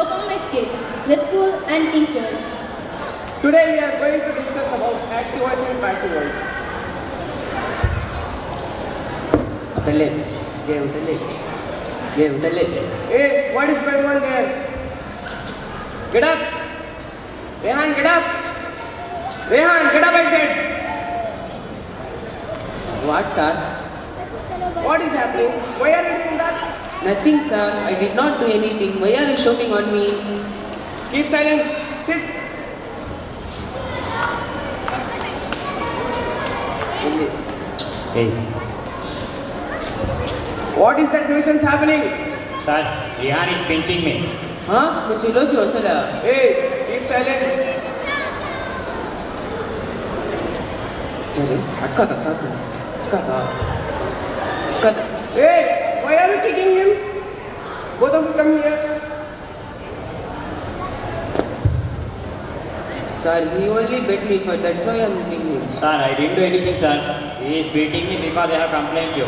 performance kit, the school and teachers. Today we are going to discuss about active voice and passive voice. Udale, yeah, udale, the udale. Hey, what is going on there? Get up! Rehan, get up! Rehan, get up I said! What sir? What is happening? Why are you doing that? Nothing sir, I did not do anything. Why are you shouting on me? Keep silent. Sit. Hey. What is that situation happening? Sir, Rihan is pinching me. Huh? Kuchilo Josala. Hey, keep silent. Sorry, I got a sudden. Hey! Are you kicking him? Both of you come here. Sir, he only bet me for that, so I am beating him. Sir, I didn't do anything, sir. He is beating me because I have complained you.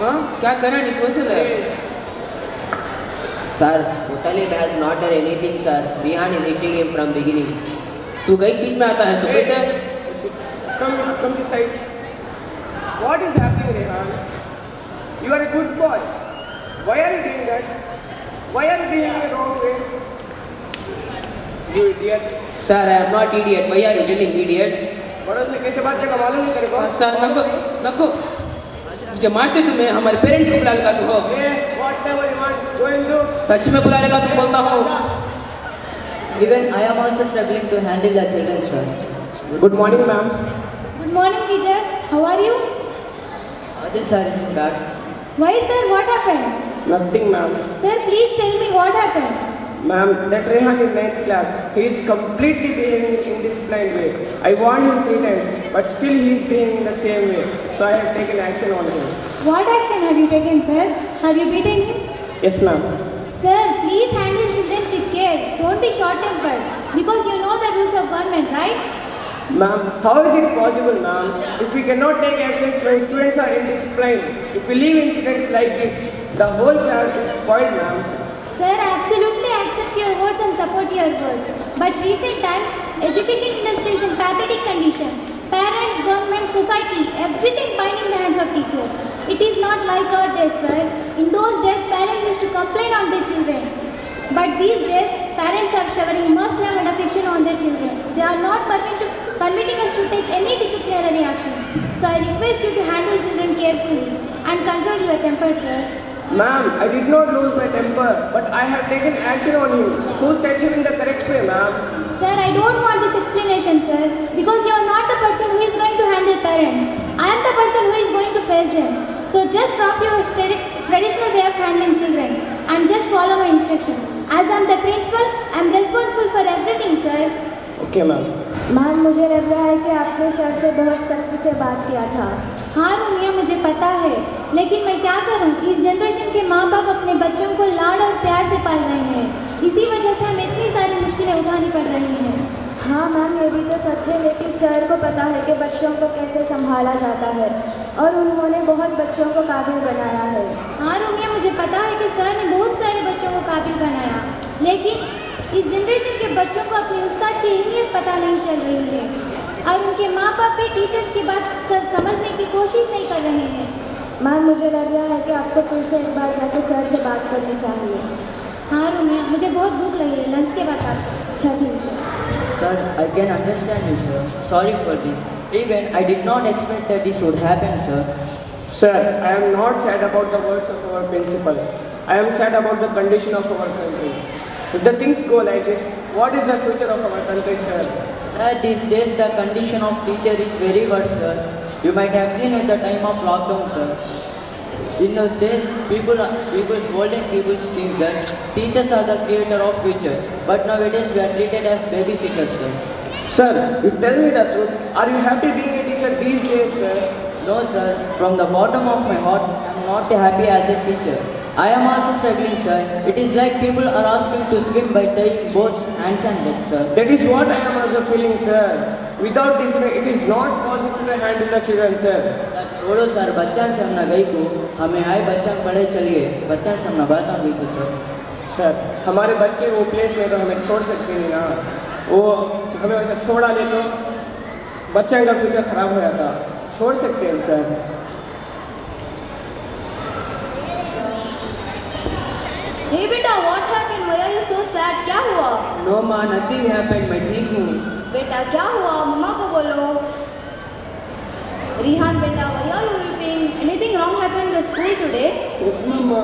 हाँ क्या करा नहीं कौशल है Sir, Mutalib has not done anything, sir. Rihan is hitting him from beginning. तू कहीं बीच में आता है सो बेटा Come, come this side. What is happening, Rehan? You are a good boy. Why are you doing that? Why are you doing it the wrong way? You idiot. Sir I am why are you telling idiot बड़ों से कैसे बात करना मालूम नहीं तेरे को? Sir नको नको मुझे मारते तुम्हें हमारे पेरेंट्स को बुला लेगा तू हो Hey, whatever you want, go and do. सच में बुला लेगा तू बोलता हूँ Even I am also struggling to handle the children, sir. Good morning, ma'am. Good morning, teachers. How are you? Adil sir is back. Why, sir? What happened? Nothing, ma'am. Sir, please tell me what happened. Ma'am, that Rehan in 9th class, he is completely behaving in this blind way. I warned him three times, but still he is behaving in the same way. So I have taken action on him. What action have you taken, sir? Have you beaten him? Yes, ma'am. Sir, please handle children with care. Don't be short-tempered. Because you know the rules of government, right? Ma'am, how is it possible, ma'am? If we cannot take action when students are indisciplined, if we leave incidents like this, the whole class is spoiled, ma'am. Sir, I absolutely accept your words and support your words. But recent times, education industry is in pathetic condition. Parents, government, society, everything binding the hands of teachers. It is not like our days, sir. In those days, parents used to complain on their children. But these days, parents are showering much love and affection on their children. They are not permitting, permitting us to take any disciplinary action. So I request you to handle children carefully and control your temper, sir. Ma'am, I did not lose my temper, but I have taken action on you. Who set you in the correct way, ma'am? Sir, I don't want this explanation, sir, because you are not the person who is going to handle parents. I am the person who is going to face them. So just drop your tradi- traditional way of handling children and just follow my instruction. As I am the principal, I am responsible for everything, sir. Okay, ma'am. Ma'am मुझे लग रहा है कि आपने sir से बहुत सख्ती से बात किया था। हाँ रुमिया मुझे पता है। लेकिन मैं क्या करूँ? इस जनरेशन के माँ बाप अपने बच्चों को लाड और प्यार से पाल रहे हैं। इसी वजह से हमें इतनी सारी मुश्किलें उठानी पड़ रही हैं। हाँ मैम ये भी तो सच है लेकिन सर को पता है कि बच्चों को कैसे संभाला जाता है और उन्होंने बहुत बच्चों को काबिल बनाया है। हाँ रुमिया मुझे पता है कि सर ने बहुत सारे बच्चों को काबिल बनाया लेकिन इस जनरेशन के बच्चों को अपने उस्ताद की अहमियत पता नहीं चल रही है और उनके माँ बाप भी टीचर्स की बात कर समझने की कोशिश नहीं कर रहे हैं मैम मुझे लग रहा है कि आपको फिर से एक बार जाकर सर से बात करनी चाहिए हाँ रुमिया मुझे बहुत भूख लगी है लंच के बाद आप अच्छा ठीक है Sir, I can understand you, sir. Sorry for this. Even I did not expect that this would happen, sir. Sir, I am not sad about the words of our principal. I am sad about the condition of our country. If the things go like this, what is the future of our country, sir? Sir, these days the condition of teacher is very worse, sir. You might have seen at the time of lockdown, sir. In those days, people, people, golden people think that teachers are the creator of futures. But nowadays we are treated as babysitters, sir. Sir, you tell me the truth. Are you happy being a teacher these days, sir? No, sir. From the bottom of my heart, I am not happy as a teacher. I am also struggling, sir. It is like people are asking to swim by tying both hands and legs, sir. That is what I am also feeling, sir. Without this way, it is not possible to handle the children, sir. Sir छोड़ो sir बच्चन से हमने गई को हमें आए बच्चन पढ़े चलिए बच्चन से हमने बात गई को सर सर हमारे बच्चे वो प्लेस में तो हमें छोड़ सकते नहीं ना वो हमें वैसे छोड़ा ले तो बच्चा का फ्यूचर खराब हो जाता छोड़ सकते हैं सर हे बेटा what happened why are you so sad क्या हुआ? नो माँ नथिंग हैपेंड मैं ठीक हूँ। बेटा क्या हुआ? मम्मा को बोलो। रिहान बेटा why are you weeping anything wrong happened in school today yes mama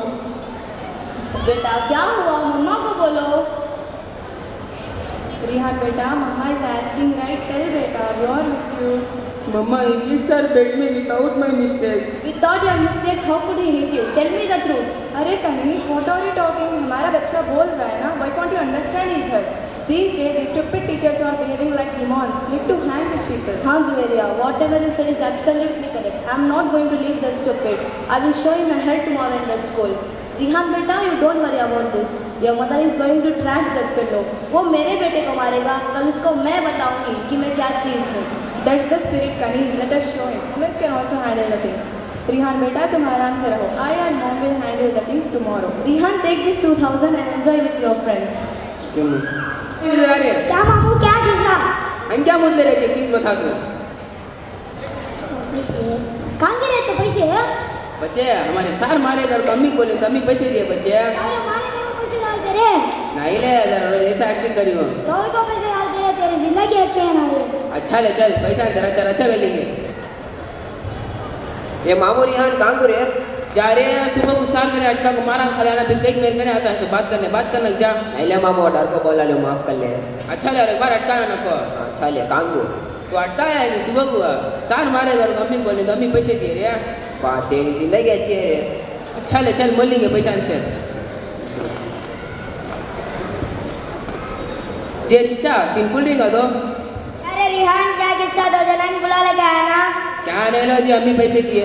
बेटा क्या हुआ? मम्मा को बोलो। Rihan beta, mama is asking right, tell beta, we are with you. Mama English sir bed में without my mistake Without your subject how could he. Hate tell me the truth अरे पेनिस what are you talking हमारा बच्चा बोल रहा है ना why don't you understand is her these days these stupid teachers are behaving like demons need to hang this people हाँ Javeria whatever you said is absolutely correct I am not going to leave that stupid I will show you my help tomorrow in that school Rihan बेटा you don't worry about this your mother is going to trash that fellow वो मेरे बेटे को मारेगा। कल उसको मैं बताऊँगी कि मैं क्या चीज़ हूँ। दैट्स द स्पिरिट कनी let us show it miss can also handle the things Rihan beta, तुम आराम से रहो. I and mom will handle the things tomorrow. Rihan, take this 2000 and enjoy with your friends. इधर आ रहे हैं क्या मामू क्या किस्सा? हम क्या मुद्दे रहते चीज़ बता दो कहाँ गिरे तो पैसे है? बच्चे हमारे सार मारे घर अम्मी बोले तो अम्मी पैसे दिए बच्चे अरे मारे मेरे पैसे डाल दे रे. नहीं ले जरा ऐसा एक्टिंग करी हो तो ही तो पैसे डाल दे रे तेरी ज़िंदगी अच्छी है ना रे. अच्छा ले चल पैसा जरा चल अच्छा कर लेंगे ये मामू रिहान कहाँ को रे जा रहे हैं सुबह को साल करे अटका को मारा खिलाना फिर कहीं मेरे करने आता है बात करने बात करने जा। नहीं ले मामू डर को बोला लो माफ़ कर ले। अच्छा ले एक बार अटकाना नको अच्छा ले कहाँ को तो अटकाया है कि सुबह को। साल मारे घर अम्मी बोले तो अम्मी पैसे दिए रे बात तेरी ज़िंदगी अच्छी है। अच्छा ले चल मोल लेंगे पैसा से जे चिचा तीन कुल रिंगा दो। अरे रिहान क्या किस्सा दो? बुला लगा है ना? क्या नहीं लो जी? अम्मी पैसे दिए।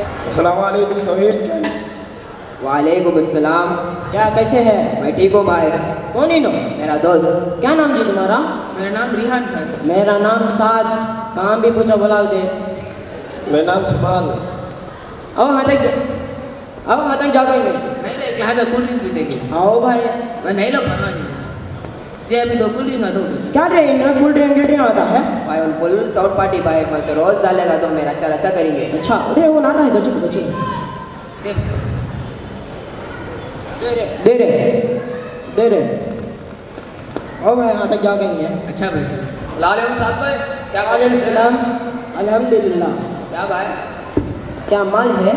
वालेकुम अस्सलाम क्या कैसे है? मैं ठीक हूँ भाई। कौन ही नो? मेरा दोस्त। क्या नाम जी तुम्हारा? मेरा नाम रिहान है। मेरा नाम साद। काम भी पूछा बुला दे। मेरा नाम सुभान अब मैं तक अब मैं तक जाओगे नहीं ले लिहाजा कूल ड्रिंक भी देंगे आओ भाई। नहीं लो परवाह नहीं जे अभी दो कूल ड्रिंक दो क्या ड्रिंक कूल ड्रिंक ड्रिंक आता है। भाई उन फुल साउथ पार्टी भाई मैं से रोज डालेगा तो मेरा अच्छा अच्छा करेंगे। अच्छा अरे वो नाता है तो चुप बच्चे दे। रे दे रे दे रे। ओ भाई यहाँ तक जाओगे नहीं है अच्छा भाई। लाले साथ भाई? क्या वालेकुम सलाम अल्हम्दुलिल्लाह क्या भाई? क्या माल है?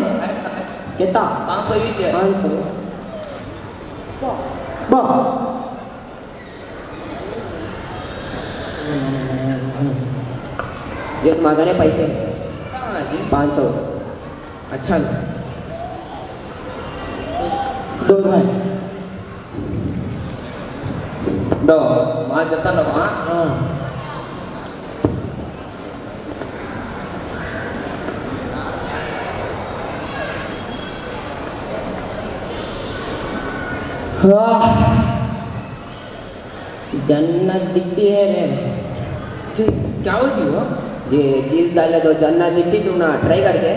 कितना? पाँच सौ बीस पाँच सौ। वाह। ये तुम्हारे ने पैसे? पाँच सौ। अच्छा। दो भाई दो। माल जता हाँ। हाँ जन्नत दिखती है रे। क्या हो जी वो ये चीज़ डाले तो जन्नत दिखती तुम ना ट्राई करके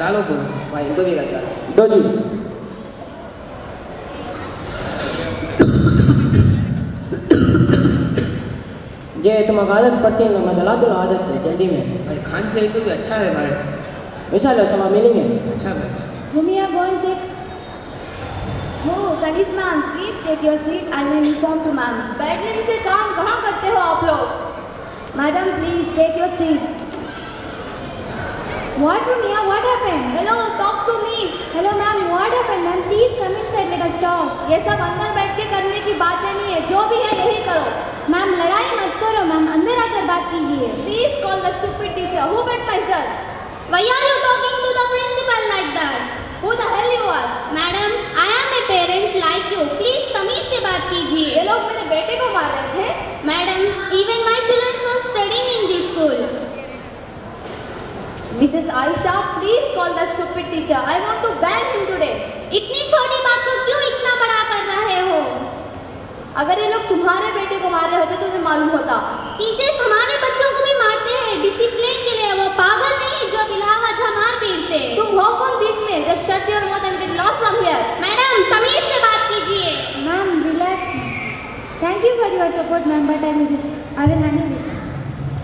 डालो को भाई इनको भी करता दो जी ये तुम आदत पड़ती है मैं दला दो आदत है जल्दी में भाई खान से तो भी अच्छा है भाई वैसा लो समा मिलेंगे अच्छा भाई Rumia, go and check. Oh, Kanis ma'am, please take your seat. I will inform to ma'am. बैठने से काम कहाँ करते हो आप लोग? Madam, please take your seat. What, Rumia? What happened? Hello, talk to me. Hello, ma'am. What happened, ma'am? Please come inside. Let us talk. ये सब अंदर बैठ के करने की बातें नहीं है. जो भी है यही करो. मैम लड़ाई मत करो मैम अंदर आकर बात कीजिए please call the stupid teacher who beat my sir Why are you talking to the principal like that? Who the hell you are? Madam, I am a parent like you. Please तमीज से ये लोग मेरे बेटे को मार रहे थे madam even my children were studying in this school Mrs. Aisha, please call the stupid teacher. I want to bang him today. इतनी छोटी बात को क्यों इतना बड़ा कर रहे हो अगर ये लोग तुम्हारे बेटे को मार रहे होते तो मालूम होता टीचर्स हमारे बच्चों को भी मारते हैं डिसिप्लिन के लिए वो पागल पीटते तुम हो कौन बीच में just shut your mouth and get lost from here madam तमीज से बात कीजिए ma'am relax Thank you for your support, ma'am, but I will, I will handle it.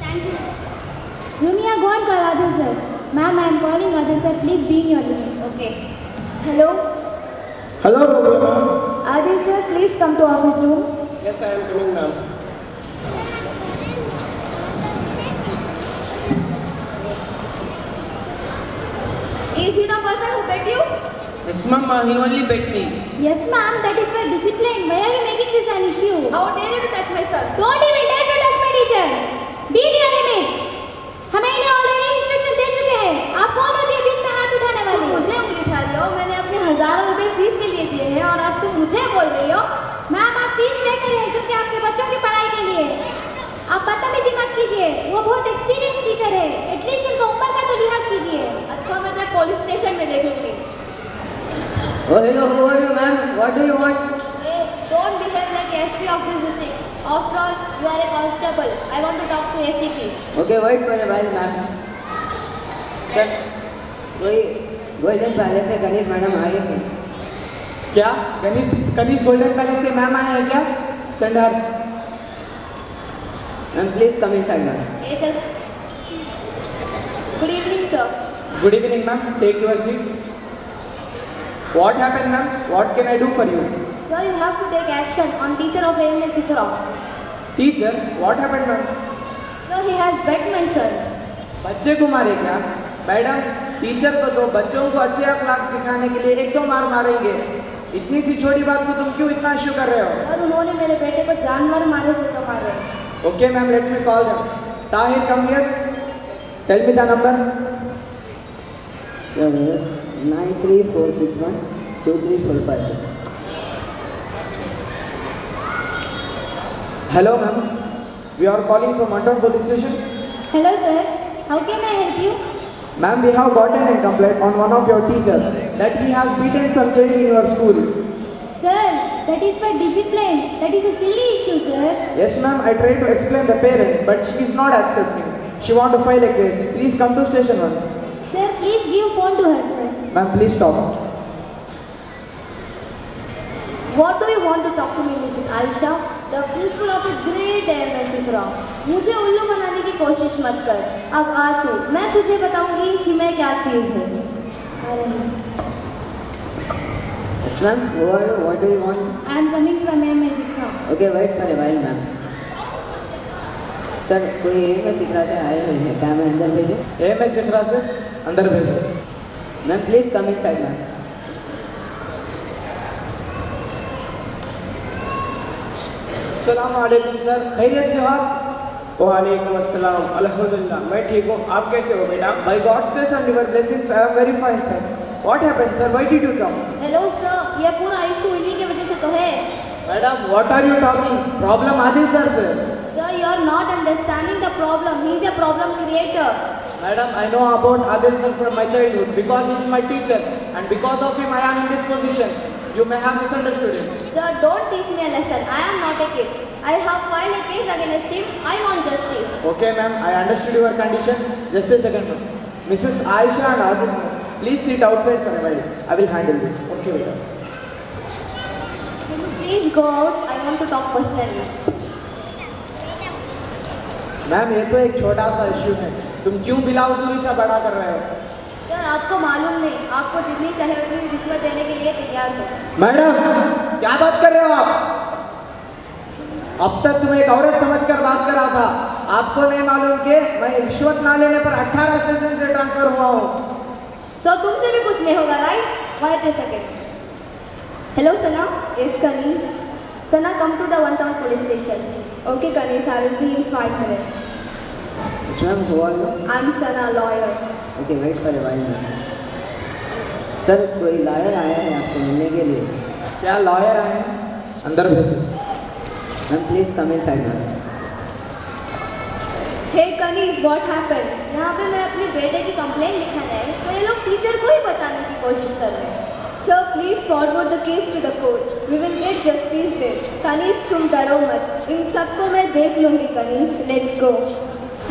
Thank you. Rumia, go and call Adil sir. Ma'am, I am calling Adil sir. Please be in your limits. Okay. Hello? Hello, Rumia. Adil sir, please come to office room. Yes, I am coming now. Is he the person who bet you? Yes, mama, he only bet me. Yes, ma'am, that is for discipline. Why are you making this an issue? How dare you to touch my son? Don't even dare to touch my teacher. Be your limits. हमें इन्हें already instruction दे चुके हैं आप कौन होती है बीच में हाथ उठाने तुम वाली मुझे उंगली उठा रही हो मैंने अपने हज़ारों रुपए फ़ीस के लिए दिए हैं और आज तुम मुझे बोल रही हो मैम आप फ़ीस लेकर हैं क्योंकि आपके बच्चों की पढ़ाई के लिए आप बदतमीजी मत कीजिए वो बहुत एक्सपीरियंस टीचर है एटलीस्ट उनका उम्र का तो लिहाज कीजिए अच्छा मैं तो पुलिस स्टेशन में देख लूँगी Oh, hello, who are you, ma'am? What do you want? Hey, don't behave like SP of this district. After all, you are a constable. I want to talk to ACP. Okay, wait for a while, ma'am. Sir कोई Golden palace से Ganesh madam आई है क्या कनिष्ठ कनिष्ठ golden palace से ma'am आए हैं क्या send her ma'am please come inside ma'am Hey, sir. Good evening, sir. Good evening ma'am take your seat What happened, ma'am? What can I do for you? Sir, you have to take action on teacher of AMS Sikra. Teacher, what happened, ma'am? Sir, he has bet my son. बच्चे को मारे क्या madam teacher को तो बच्चों को अच्छे अखलाक सिखाने के लिए एक दो मार मारेंगे इतनी सी छोटी बात को तुम क्यों इतना इश्यू कर रहे हो सर उन्होंने मेरे बेटे को जानवर मारे से तो मारे okay ma'am let me call them Tahir come here tell me the number nine three four six one two three four five six. Hello, ma'am. We are calling from Mantor Police Station. Hello, sir. How can I help you? Ma'am, we have gotten a complaint on one of your teachers that he has beaten some child in your school. Sir, that is for discipline. That is a silly issue, sir. Yes, ma'am. I tried to explain the parent, but she is not accepting. She want to file a case. Please come to station once. Sir, please give phone to her, sir. Ma'am, please stop. What do you want to talk to me, Mrs. Aisha? The principal of a great AMS Sikra. मुझे उल्लू बनाने की कोशिश मत कर अब आ तू मैं तुझे बताऊँगी कि मैं क्या चीज़ हूँ Yes, ma'am. Who are you? What do you want? I am coming from AMS Ikra. Okay, wait for a while, ma'am. Sir कोई ए में सिखरा से आए हुए हैं क्या मैं अंदर भेजूँ ए में सिखरा से अंदर भेजो ma'am please come inside ma'am अस्सलाम सर खैरियत से हो आप वालेकुम अस्सलाम अल्हम्दुलिल्लाह मैं ठीक हूँ। आप कैसे हो बेटा? By God's grace and your blessings, I am very fine, sir. What happened, sir? Why did you come? Hello sir ये पूरा इशू इन्हीं की वजह से तो है। What are you talking? Problem Adil sir, sir. Sir you are not understanding the problem he is a problem creator Madam, I know about Adil sir from my childhood because he is my teacher and because of him I am in this position. You may have misunderstood him. Sir, don't teach me a lesson. I am not a kid. I have filed a case against him. I want justice. Okay, ma'am, I understood your condition. Just a second, ma'am. Mrs. Aisha and Adil sir, please sit outside for a while. I will handle this. Okay, madam. Can you please go out? I want to talk personally. Ma'am ये तो एक छोटा सा issue है तुम क्यों बिलाउजूरी सा बड़ा कर रहे हो? सर आपको मालूम नहीं आपको जितनी चाहे उतनी रिश्वत देने के लिए तैयार हूँ। मैडम क्या बात कर रहे हो आप? अब तक तुम्हें एक औरत समझकर बात कर रहा था। आपको नहीं मालूम कि मैं रिश्वत ना लेने पर 18 स्टेशन से ट्रांसफ़र हुआ हूँ। सर तुमसे भी कुछ नहीं होगा right wait second hello Sana yes Kaneez Sana come to the one town police station okay I will be in five minutes Yes, ma'am. Who are you? Am Sana lawyer Okay, wait for a while, ma'am. Sir कोई lawyer आया है आपसे मिलने के लिए? क्या lawyer आए हैं? अंदर भेजो। Ma'am please come inside ma'am hey Kaneez what happened यहाँ पे मैं अपने बेटे की कंप्लेंट लिखाने आई तो ये लोग टीचर को ही बताने की कोशिश कर रहे हैं। Sir please forward the case to the court we will get justice there Kaneez तुम डरो मत। इन सबको मैं देख लूँगी Kaneez let's go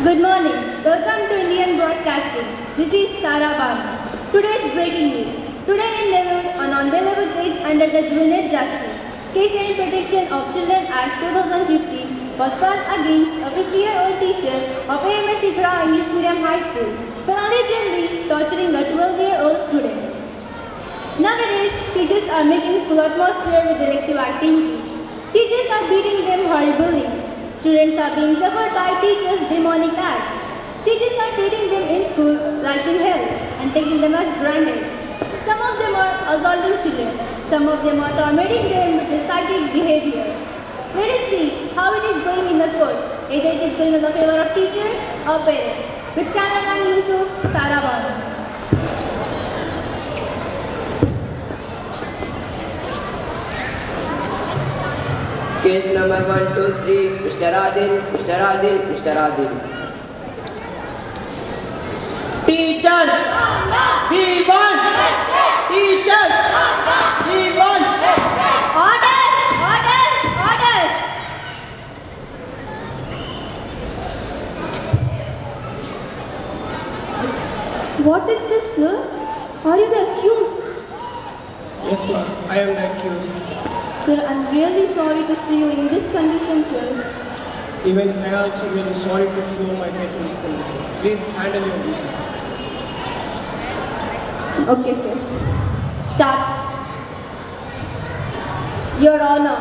Good morning. Welcome to Indian Broadcasting. This is Sara Banu. Today's breaking news. Today in Nellore, an unbelievable case under the Juvenile Justice. Case Child Protection of Children Act 2015 was filed against a 50-year-old teacher of AMS Ikra English Medium High School for allegedly torturing a 12-year-old student. Nowadays, teachers are making school atmosphere with elective activities. Teachers are beating them horribly. Students are being suffered by teachers' demonic acts. Teachers are treating them in school like in hell and taking them as granted. Some of them are assaulting children. Some of them are tormenting them with their psychic behavior. Let us see how it is going in the court. Either it is going in the favor of teacher or parent. With cameraman Yusuf Sarawan. Case number one, two, three. Mr. Adil, Mr. Adil, Mr. Adil. Teachers! We want! Teachers! We want! Order! Order! Order! What is this, sir? Are you the accused? Yes, ma'am. I am the accused. Sir, I'm really sorry to see you in this condition, sir. Even I also really sorry to show my face in this condition. Please handle your duty. Okay, sir. Start. Your Honor,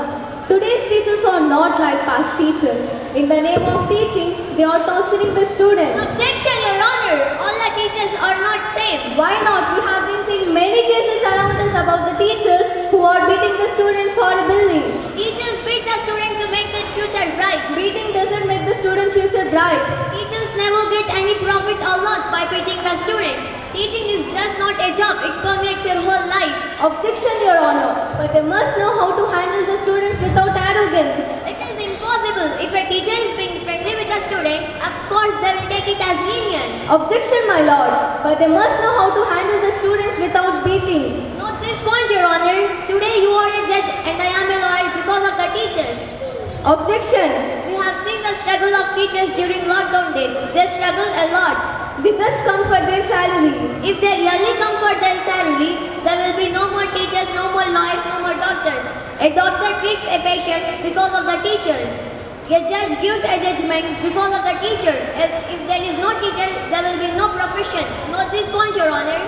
today's teachers are not like past teachers. In the name of teaching, they are torturing the students. Objection, Your Honor! All the teachers are not same. Why not? We have been seeing many cases around us about the teachers who are beating the students horribly. Teachers beat the student to make their future bright. Beating doesn't make the student future bright. Teachers never get any profit or loss by beating the students. Teaching is just not a job, it permeates your whole life. Objection, Your Honor. But they must know how to handle the students without arrogance. It is impossible. If a teacher is being friendly with the students, of course they will take it as lenience. Objection, my lord. But they must know how to handle the students without beating. Point, Your Honor. Today you are a judge and I am a lawyer because of the teachers. Objection. We have seen the struggle of teachers during lockdown days. They struggle a lot. Thus come for their salary. If they really come for their salary, there will be no more teachers, no more lawyers, no more doctors. A doctor treats a patient because of the teacher. A judge gives a judgment because of the teacher. If, if there is no teacher, there will be no profession. Note this point, Your Honor.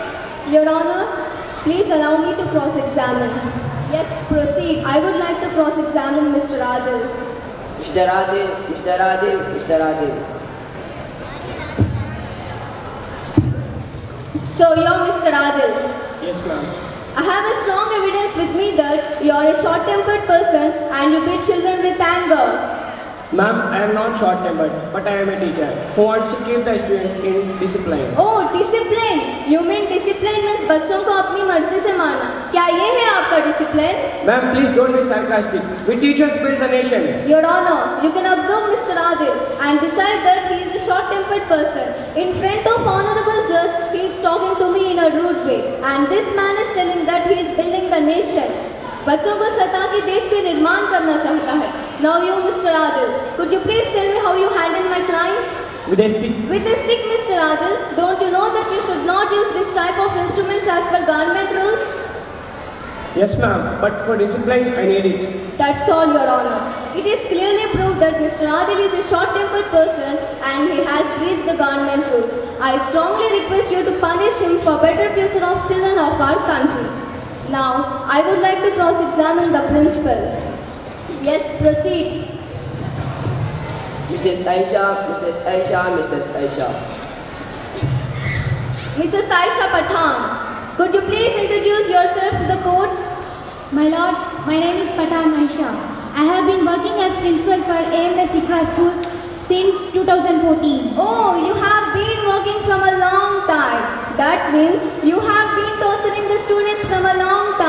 Your Honor, please allow me to cross-examine. Yes, proceed. I would like to cross-examine Mr. Adil. Mr. Adil, Mr. Adil, Mr. Adil. So, you're Mr. Adil. Yes, ma'am. I have a strong evidence with me that you are a short-tempered person and you beat children with anger. Ma'am, I am not short-tempered, but I am a teacher who wants to keep the students in discipline. Oh, discipline. You mean discipline means बच्चों को अपनी मर्ज़ी से मारना. क्या ये है आपका discipline? Ma'am, please don't be sarcastic. We teachers build the nation. Your Honor, you can observe Mr. Adil and decide that he is a short-tempered person. In front of Honorable Judge, he is talking to me in a rude way. And this man is telling that he is building the nation. बच्चों को सता के देश के निर्माण करना चाहता है. Now you, Mr. Adil, could you please tell me how you handle my client? With a stick. With a stick, Mr. Adil, don't you know that you should not use this type of instruments as per government rules? Yes, ma'am, but for discipline, I need it. That's all, Your Honor. It is clearly proved that Mr. Adil is a short-tempered person and he has breached the government rules. I strongly request you to punish him for better future of children of our country. Now, I would like to cross-examine the principal. Yes, proceed. Mrs. Aisha, Mrs. Aisha, Mrs. Aisha. Mrs. Aisha Pathan, could you please introduce yourself to the court? My lord, my name is Patan Aisha. I have been working as principal for AMS Ikra School since 2014. Oh, you have been working from a long time. That means you have been torturing the students from a long time.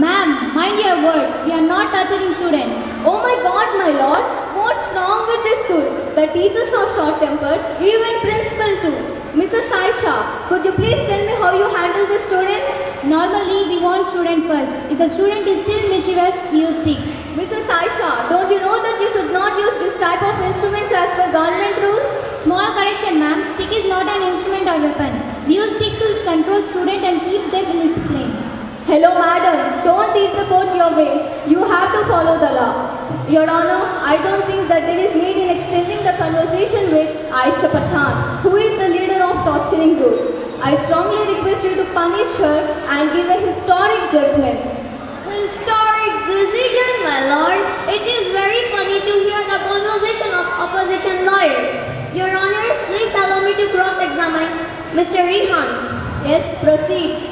Ma'am, mind your words. We are not torturing students. Oh my god, my lord. What's wrong with this school? The teachers are short-tempered, even principal too. Mrs. Aisha, could you please tell me how you handle the students? Normally, we want student first. If the student is still mischievous, we use stick. Mrs. Aisha, don't you know that you should not use this type of instruments as per government rules? Small correction, ma'am. Stick is not an instrument or weapon. We use stick to control student and keep them in. Hello, madam. Don't teach the court your ways. You have to follow the law. Your Honor, I don't think that there is need in extending the conversation with Aisha Pathan, who is the leader of torturing group. I strongly request you to punish her and give a historic judgment. Historic decision, my lord. It is very funny to hear the conversation of opposition lawyer. Your Honor, please allow me to cross-examine Mr. Rehan. Yes, proceed.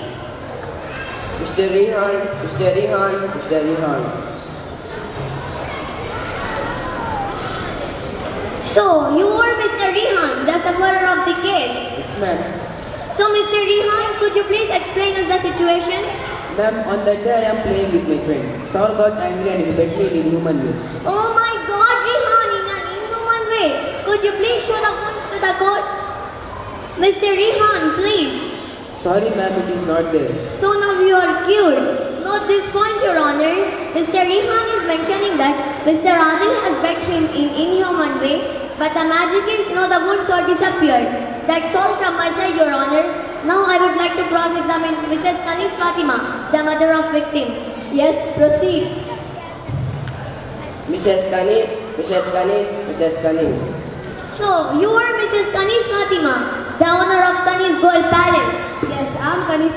Mr. Rehan, Mr. Rehan, Mr. Rehan. So, you are Mr. Rehan, the sufferer of the case. Yes, ma'am. So, Mr. Rehan, could you please explain us the situation? Ma'am, on that day I am playing with my friend. Saul got angry and he bit me in human way. Oh my God, Rehan, in an inhuman way. Could you please show the wounds to the court? Mr. Rehan, please. Sorry, ma'am, it is not there. So now you are cured. Note this point, Your Honor. Mr. Rehan is mentioning that Mr. Adil has bet him in inhuman way, but the magic is now the wounds are disappeared. That's all from my side, Your Honor. Now I would like to cross-examine Mrs. Kanis Fatima, the mother of victim. Yes, proceed. Mrs. Kanis, Mrs. Kanis, Mrs. Kanis. So, you are Mrs. Kanis Fatima, the owner of Kanis Gold Palace. Yes, I am Kanis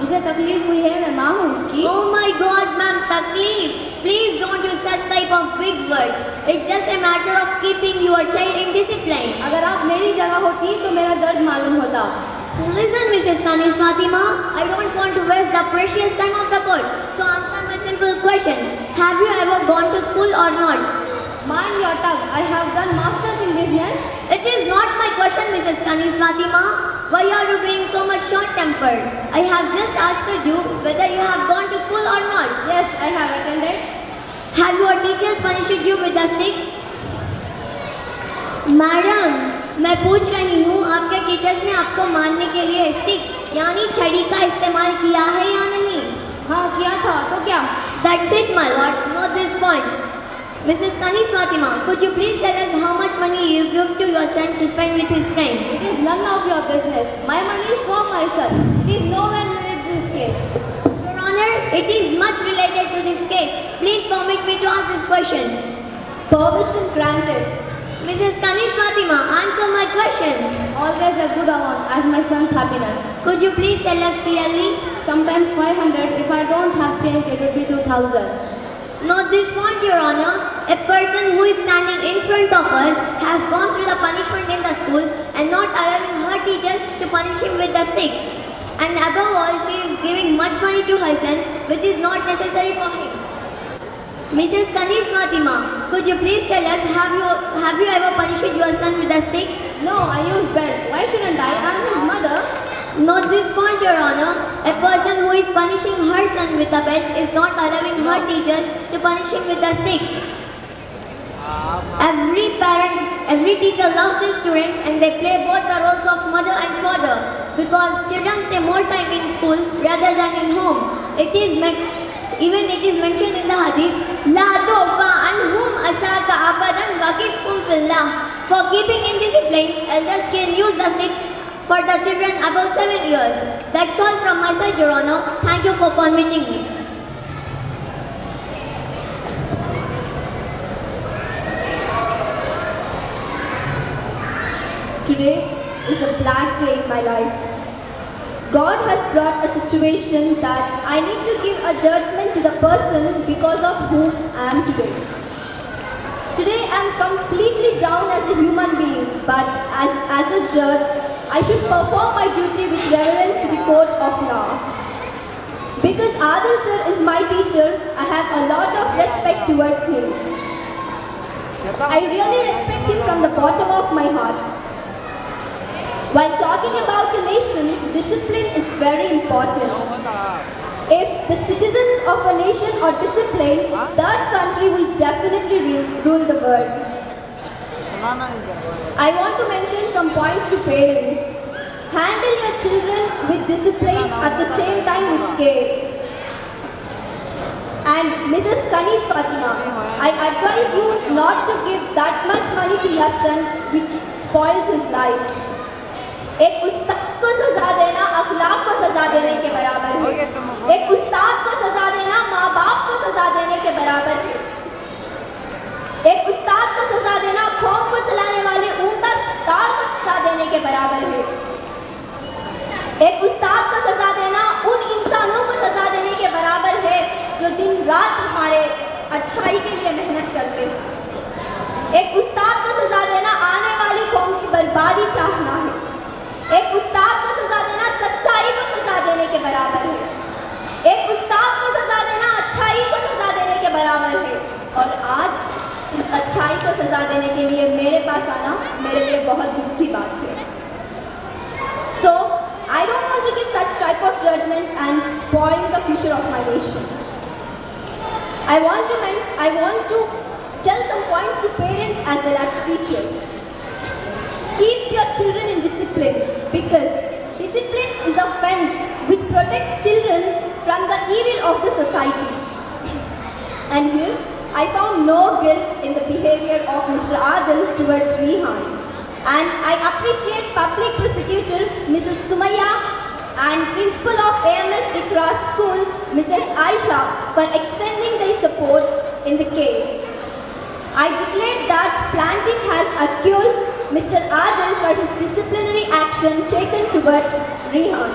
मुझे तकलीफ़ हुई है मैं माँ हूँ उसकी Oh my god, ma'am, takleef. Please don't use such type of big words. It's just a matter of keeping your child in discipline. अगर आप मेरी जगह होती तो मेरा दर्द मालूम होता Listen, Mrs. Kanis Fatima, I don't want to waste the precious time of the court. So answer my simple question. Have you ever gone to school or not? Mind your tongue. I have done masters in business. It is not my question, Mrs. Kanis Fatima. Why are you being so much short-tempered? I have just asked you whether you have gone to school or not. Yes, I have attended. Have your teachers punished you with a stick? Madam मैं पूछ रही हूँ आपके teachers ने आपको मारने के लिए स्टिक यानी छड़ी का इस्तेमाल किया है या नहीं हाँ किया था तो क्या That's it, my lord. Note this point. Mrs. Kanis Fatima, could you please tell us how much money you give to your son to spend with his friends? It is none of your business. My money is for my son. It is nowhere related to this case. Your Honor, it is much related to this case. Please permit me to ask this question. Permission granted. Mrs. Kanis Fatima, answer my question. Always a good amount as my son's happiness. Could you please tell us clearly? Sometimes 500. If I don't have change, it would be 2000. Note this point, Your Honor. A person who is standing in front of us has gone through the punishment in the school and not allowing her teachers to punish him with the stick. And above all, she is giving much money to her son, which is not necessary for him. Mrs. Kanis Fatima, could you please tell us, have you, have you ever punished your son with a stick? No, I use belt. Why shouldn't I? I am his mother. Note this point, Your Honor. A person who is punishing her son with a belt is not allowing her teachers to punish him with a stick. Every parent, every teacher loves their students and they play both the roles of mother and father because children stay more time in school rather than in home. It is even it is mentioned in the hadith, La dofa anhum asaka abadan waqifhum fillah. For keeping in discipline, elders can use the stick for the children above 7 years. That's all from my side, Your Honor. Thank you for permitting me. Today is a black day in my life. God has brought a situation that I need to give a judgment to the person because of whom I am today. Today I am completely down as a human being, but as, as a judge, I should perform my duty with reverence to the court of law. Because Adil sir is my teacher, I have a lot of respect towards him. I really respect him from the bottom of my heart. While talking about a nation, discipline is very important. If the citizens of a nation are disciplined, that country will definitely rule, rule the world. I want to mention some points to parents. Handle your children with discipline at the same time with care. And Mrs. Kanis Fatima, I advise you not to give that much money to your son which spoils his life. एक उस्ताद को सजा देना अखलाक को सजा देने के बराबर है एक उस्ताद को सजा देना माँ बाप को सजा देने के बराबर है एक उस्ताद को सजा देना खौफ को चलाने वाले ऊंटा कार को सजा देने के बराबर है। एक उस्ताद को सजा देना उन इंसानों को सजा देने के बराबर है जो दिन रात हमारे अच्छाई के लिए मेहनत करते हैं। एक उस्ताद को सजा देना आने वाली कौम की बर्बादी चाहना है। एक उस्ताद को सजा देना सच्चाई को सजा देने के बराबर है। एक उस्ताद को सजा देना अच्छाई को सजा देने के बराबर है। और आज अच्छाई को सजा देने के लिए मेरे पास आना मेरे लिए बहुत दुख की बात है So, I don't want to give such type of judgment and spoil the future of my nation. I want to mention, I want to tell some points to parents as well as teachers. Keep your children in discipline because discipline is a fence which protects children from the evil of the society. And here, I found no guilt in the behavior of Mr. Adil towards Rehan. And I appreciate public prosecutor Mrs. Sumaya and principal of AMS Ikra School, Mrs. Aisha, for extending their support in the case. I declare that Planting has accused Mr. Adil for his disciplinary action taken towards Rehan.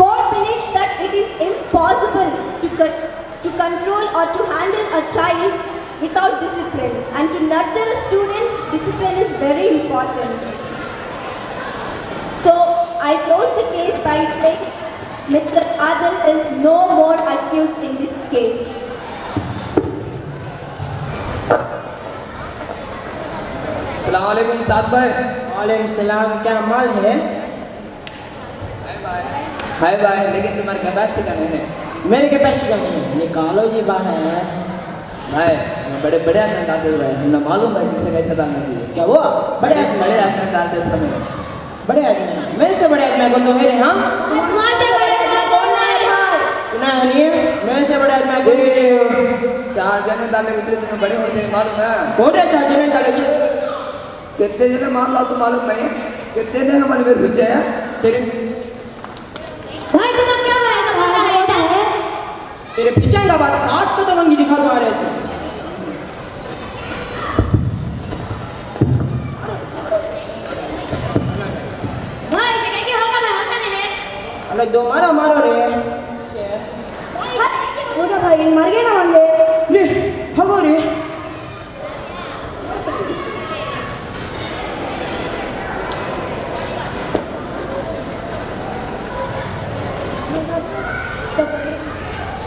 Court believes that it is impossible to, to control or to handle a child without discipline and to nurture a student, discipline is very important. So I close the case by saying Mr. Adil is no more accused in this case. सलामकुम साद भाई वालेकुम सलाम क्या माल है हाय भाई लेकिन तुम्हारे capacity का नहीं है मेरे के पैसे का नहीं निकालो जी बाहर भाई बड़े बड़े आदमी डालते हुए हमें मालूम है किसे कैसे डालना चाहिए। क्या हुआ? बड़े बड़े आदमी बड़े आदमी डालते समय बड़े आदमी मेरे से बड़े आदमी को तो मेरे हाँ? तुम्हारे बड़े बड़े कौन है? सुना है नहीं मेरे से बड़े आदमी को मेरे चार जने डाले उतने दिन बड़े होते हैं मालूम है? कौन है चाचा ने डाले कितने जने? मान लो तो मालूम नहीं कितने दिन हमारे में घुस जाए तेरे भाई तुम्हें क्या है ऐसा बोलना रहता है तेरे पीछे का बात सात तो तो दिखा दो आ रहे नहीं है। अलग दो मारो मारो रे। ओजा भाई मर गए ना मांगे। रे हगो रे।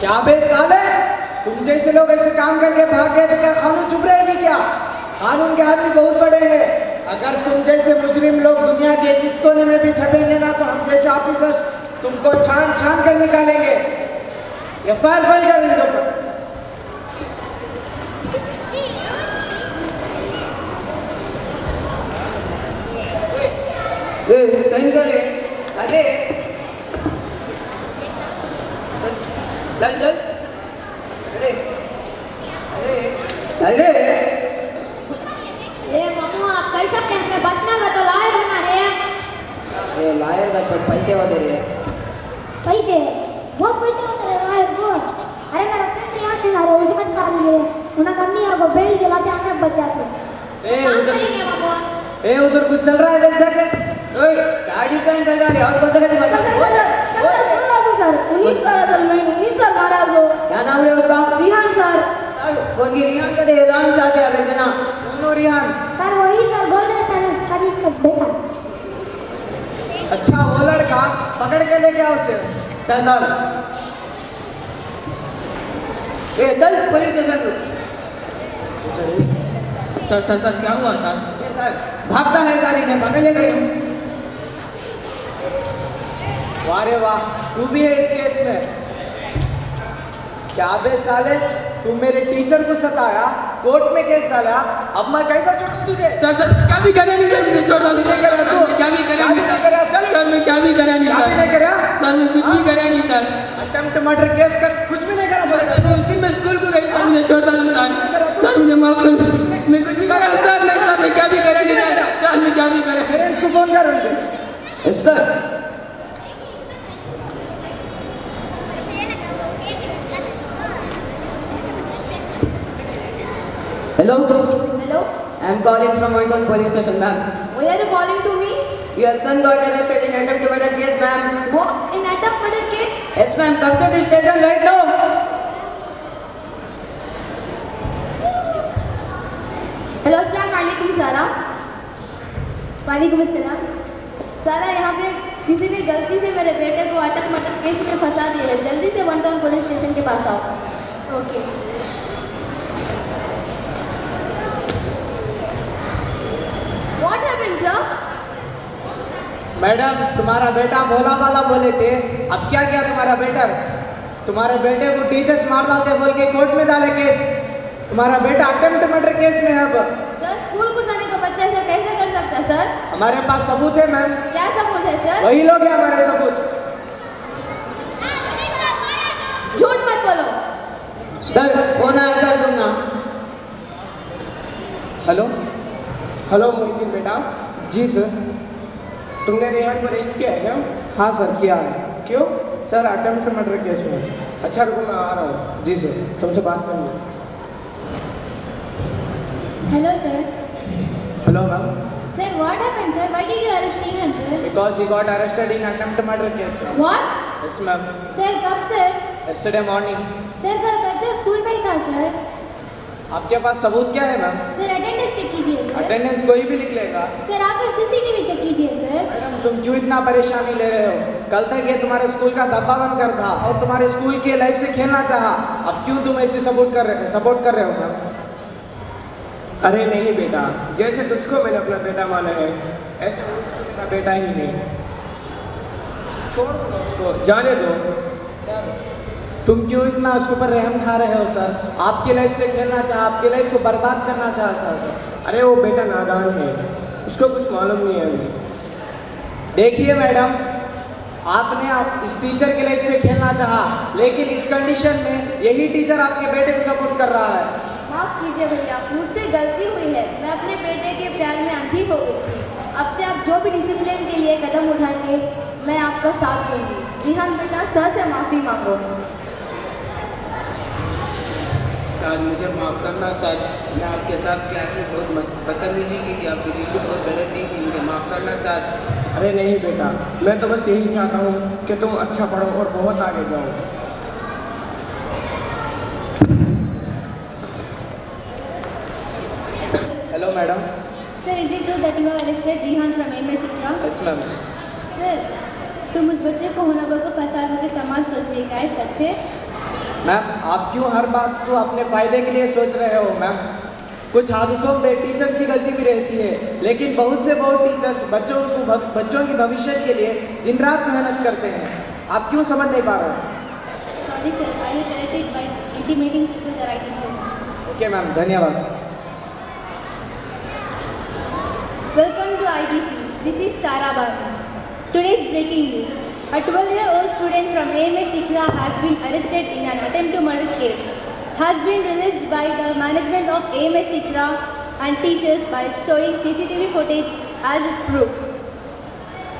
क्या बे साले तुम जैसे लोग ऐसे काम करके भाग गए तो क्या कानून चुप रहेगी क्या? कानून के आदमी बहुत बड़े हैं। अगर तुम जैसे मुजरिम लोग दुनिया के किस कोने में भी छपेंगे ना तो हम जैसे ऑफिसर्स तुमको छान छान कर निकालेंगे। एफ़ आई आर फ़ाइल कर इनके ऊपर। करे अरे चल चल अरे अरे अरे ए मम्मू आप कैसा कैंप में बसना का तो लायर होना रे ये लायर का तो पैसे दे रहे पैसे बहुत पैसे होते हैं लायर को अरे मेरा फ्रेंड यहाँ से ना रहे उसमें काम लिए उन्हें करनी है वो बेल दिलाते हैं बचाते ए उधर ए उधर कुछ चल रहा है देख जाके ओए गाड़ी कहीं चल रहा है और बता दे सर उन्नीस साल असल में उन्नीस साल महाराज हो। क्या नाम है उसका? रिहान सर। कौन की रियान का दे राम साथ है जना दोनों रिहान। सर वही सर गोल्डन पैलेस का जिसका बेटा। अच्छा वो लड़का पकड़ के ले गया उसे। चल चल ए चल police station sir sir sir क्या हुआ सर? सर भागता है गाड़ी ने पकड़ लेंगे। वाह रे वाह तू भी है इस केस में। क्या बे साले तू मेरे टीचर को सताया कोर्ट में केस डाला अब मैं कैसा छोड़ू तुझे? सर सर क्या भी करें नहीं सर मुझे छोड़ नहीं करें सर क्या भी करें नहीं सर। सर मैं क्या भी करें नहीं भी नहीं सर करा? सर मैं कुछ भी करें नहीं सर। अटेम्प्ट मर्डर केस कर कुछ भी नहीं करा सर, उस दिन मैं स्कूल को गई सर मुझे छोड़ नहीं सर सर मुझे माफ़ कर। मैं कुछ भी करें सर नहीं सर मैं क्या भी करें नहीं सर। सर मैं क्या भी करें। पेरेंट्स को फ़ोन कर उनके। Hello. Hello? I am calling from Oikon police station, ma'am. Why are you calling to me? Your son got arrested in attempt to murder case, ma'am. What? In attempt murder case? Yes, ma'am. Come to the station right now. Hello अस्सलाम वालेकुम सारा वालेकुम अस्सलाम सारा यहाँ पे किसी ने गलती से मेरे बेटे को अटक मटक केस में फंसा दिया है जल्दी से वन टाउन पुलिस स्टेशन के पास आओ okay what happened sir madam तुम्हारा बेटा भोला भाला बोले थे। अब क्या किया तुम्हारा बेटा? तुम्हारे बेटे को टीचर्स मार डालते बोल के कोर्ट में डाले केस तुम्हारा बेटा अटेम्प्ट मर्डर केस में है अब। सर स्कूल को जाने का बच्चा ऐसा कैसे कर सकता है सर हमारे पास सबूत है मैम क्या सबूत है सर वही लोग हैं हमारे सबूत। झूठ मत बोलो। सर फ़ोन आया सर तुम ना हेलो हेलो मोहिदीन बेटा जी सर तुमने रेहान को अरेस्ट किया है क्या हाँ सर किया है क्यों सर अटेम्प्ट मर्डर केस में अच्छा रुको मैं आ रहा हूँ जी सर तुमसे बात करूँगा Hello, sir. Hello ma'am Sir, what happened, sir? Why did you arrest Rehan, sir? Because he got arrested in attempt murder case में What? यस मैम Sir, कब sir? यस्टरडे मॉर्निंग Sir, कल बच्चा school में ही था, sir. आपके पास सबूत क्या है मैम? Sir, attendance check कीजिए, sir. अटेंडेंस कोई भी लिख लेगा Sir, आकर CCTV check कीजिए, sir. मैडम तुम क्यों इतना परेशानी ले रहे हो? कल तक ये तुम्हारे स्कूल का धब्बा बनकर था और तुम्हारे स्कूल की लाइफ से खेलना चाहा। अब क्यों तुम ऐसे सपोर्ट कर रहे सपोर्ट कर रहे हो मैम? अरे नहीं बेटा जैसे तुझको मैंने अपना बेटा माना है ऐसे मेरा बेटा ही है छोड़ दो जाने दो। तुम क्यों इतना उसके ऊपर रहम खा रहे हो, सर? आपकी लाइफ से खेलना चाहा, आपकी लाइफ को बर्बाद करना चाहता है, सर। अरे, वो बेटा नादान है। उसको कुछ मालूम नहीं है अभी। देखिए, मैडम, आपने आप इस टीचर की लाइफ से खेलना चाहा, लेकिन इस कंडीशन में यही टीचर आपके बेटे को सपोर्ट कर रहा है। माफ़ कीजिए भैया, मुझसे गलती हुई है। मैं अपने बेटे के प्यार में अंधी हो गई थी। अब से आप जो भी डिसिप्लिन के लिए कदम उठाएँगे, मैं आपका साथ दूँगी। रिहान बेटा, सर से माफ़ी मांगो। सर मुझे माफ़ करना सर मैं आपके साथ क्लास में बहुत बदतमीजी की थी आपकी दिल की बहुत गलत थी मुझे माफ़ करना सर अरे नहीं बेटा मैं तो बस यही चाहता हूँ कि तुम अच्छा पढ़ो और बहुत आगे जाओ। Hello madam Rehan from yes ma'am Sir, तुम उस बच्चे को होनाबर को फंसा के समाज सोच रही है सच है? मैम आप क्यों हर बात को अपने फ़ायदे के लिए सोच रहे हो मैम कुछ हादसों में टीचर्स की गलती भी रहती है लेकिन बहुत से बहुत टीचर्स बच्चों को बच्चों की भविष्य के लिए दिन रात मेहनत करते हैं। आप क्यों समझ नहीं पा रहे right ओके मैम धन्यवाद। Welcome to IBC. This is Sara Bharti. Today's breaking news. A 12-year-old student from AMS Sikra has been arrested in an attempt to murder case. Has been released by the management of AMS Sikra and teachers by showing CCTV footage as is proof.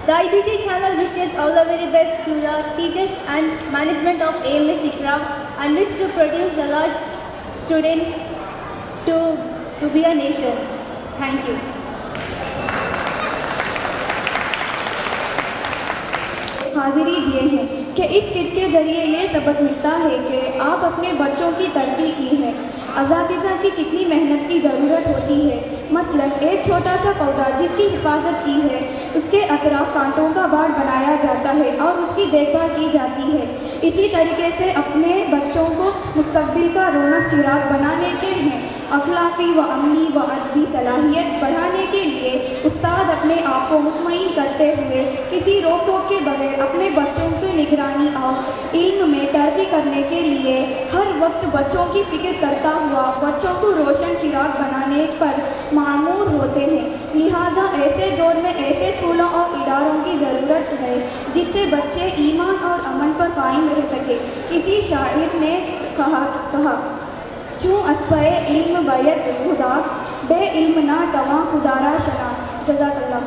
The IBC channel wishes all the very best to the teachers and management of AMS Sikra and wish to produce a large students to, to be a nation. Thank you. हाजिरी दिए हैं कि इस kit के ज़रिए ये सबक मिलता है कि आप अपने बच्चों की तरक्की की है। अजातिज़ा की कितनी मेहनत की ज़रूरत होती है। मसलन, एक छोटा सा पौधा जिसकी हिफाजत की है, उसके अतराफ कांटों का बाढ़ बनाया जाता है और उसकी देखभाल की जाती है। इसी तरीके से अपने बच्चों को मुस्तकबिल का रौनक चिराग बनाने के हैं अखलाकी व अमली व अदबी सलाहियत बढ़ाने के लिए उस्ताद अपने आप को मुतमिन करते हुए किसी रोक टोक के बगैर अपने बच्चों की निगरानी और इल्म में तरक्की करने के लिए हर वक्त बच्चों की फ़िक्र करता हुआ बच्चों को रोशन चिराग बनाने पर मामूर होते हैं। लिहाजा ऐसे दौर में ऐसे स्कूलों और इदारों की ज़रूरत है जिससे बच्चे ईमान और अमन पर कायम रह सके, इसी शायर ने कहा कहा, चूँ असपे इल्म बैत खुदा, बे इल्म ना तवा खुदारा शना जजाकल्ला।